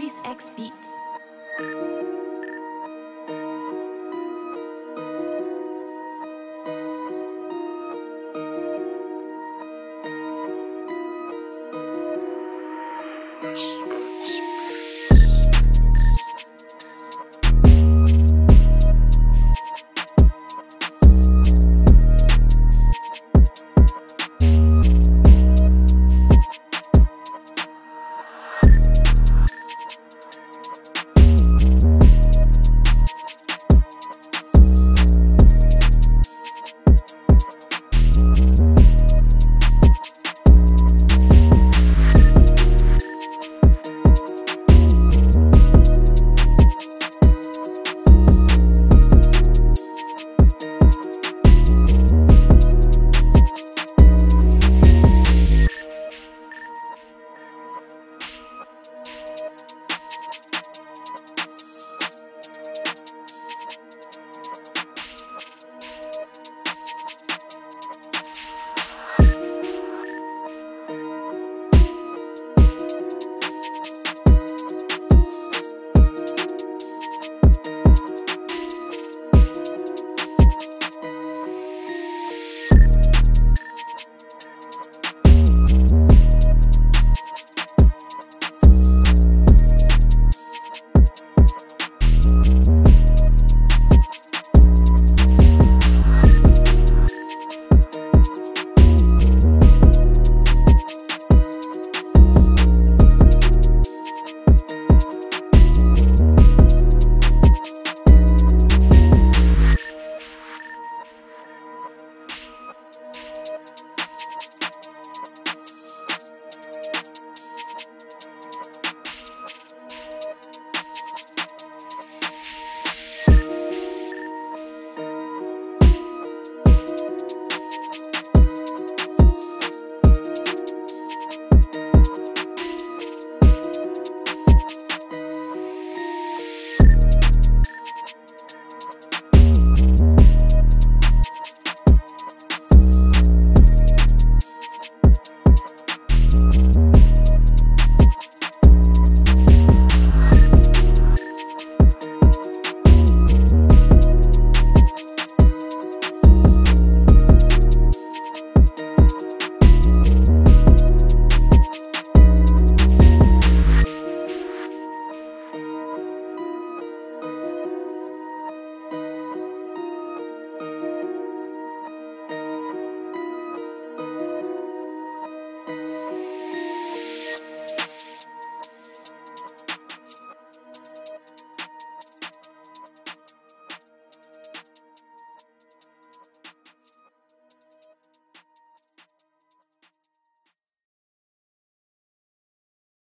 Series X Beats.